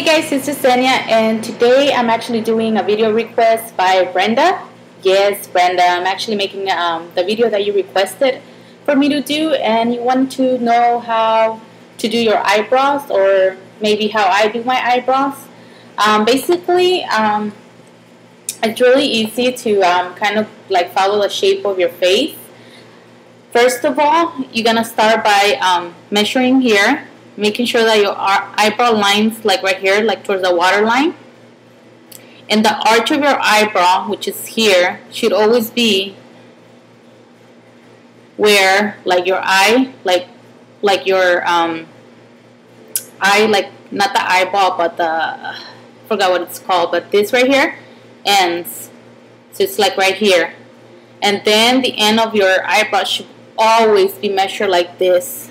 Hey guys, this is Zenia and today I'm actually doing a video request by Brenda. Yes, Brenda, I'm actually making um, the video that you requested for me to do and you want to know how to do your eyebrows or maybe how I do my eyebrows. Um, basically, um, it's really easy to um, kind of like follow the shape of your face. First of all, you're going to start by um, measuring here making sure that your eyebrow lines like right here like towards the waterline. And the arch of your eyebrow which is here should always be where like your eye like like your um eye like not the eyeball but the uh, forgot what it's called but this right here ends. So it's like right here. And then the end of your eyebrow should always be measured like this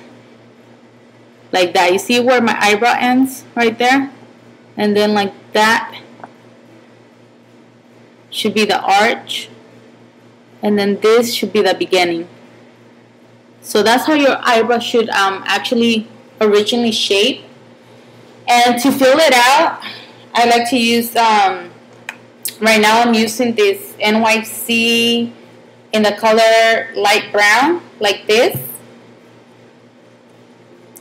like that. You see where my eyebrow ends right there? And then like that should be the arch. And then this should be the beginning. So that's how your eyebrow should um, actually originally shape. And to fill it out, I like to use, um, right now I'm using this NYC in the color light brown, like this.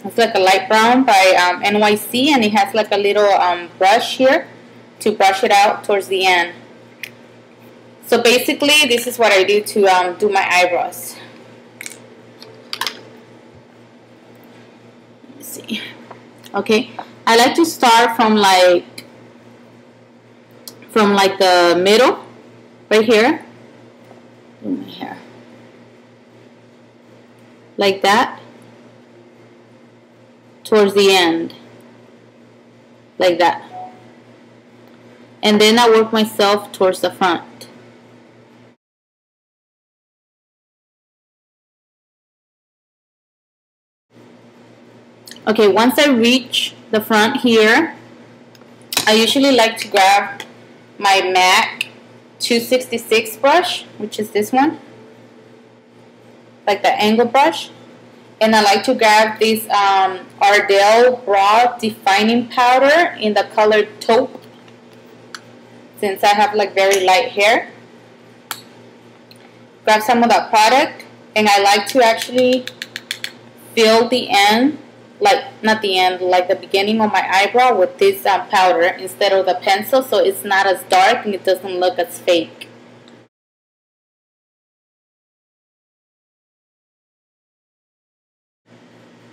It's like a light brown by um, NYC and it has like a little um, brush here to brush it out towards the end. So basically this is what I do to um, do my eyebrows. Let's see. Okay, I like to start from like from like the middle right here. my hair. Like that towards the end. Like that. And then I work myself towards the front. Okay once I reach the front here I usually like to grab my MAC 266 brush which is this one. Like the angle brush and I like to grab this um, Ardell Brow Defining Powder in the color taupe since I have like very light hair. Grab some of that product and I like to actually fill the end like not the end like the beginning of my eyebrow with this um, powder instead of the pencil so it's not as dark and it doesn't look as fake.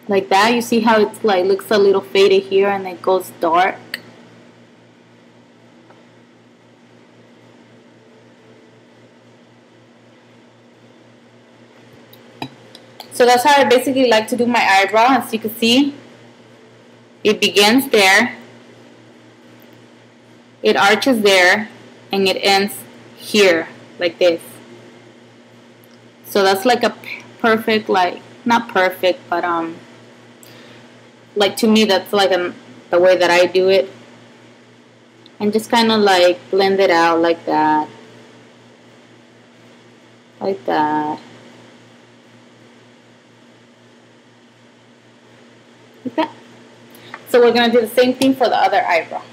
Like that you see how it's like looks a little faded here and it goes dark? So that's how I basically like to do my eyebrow as you can see. It begins there. It arches there and it ends here like this. So that's like a perfect like not perfect but um like to me that's like a, the way that I do it. And just kind of like blend it out like that. Like that. Like that. So we're going to do the same thing for the other eyebrow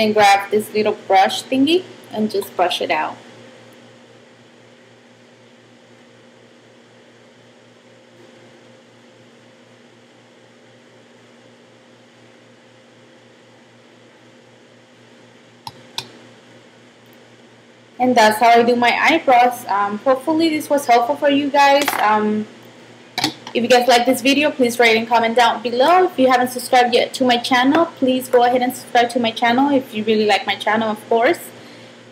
Then grab this little brush thingy and just brush it out. and that's how I do my eyebrows. Um, hopefully this was helpful for you guys. Um, if you guys like this video, please rate and comment down below. If you haven't subscribed yet to my channel, please go ahead and subscribe to my channel if you really like my channel, of course.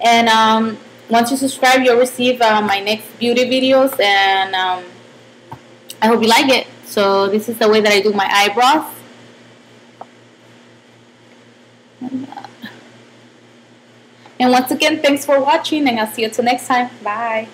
And um, once you subscribe, you'll receive uh, my next beauty videos, and um, I hope you like it. So this is the way that I do my eyebrows. And once again, thanks for watching, and I'll see you till next time. Bye.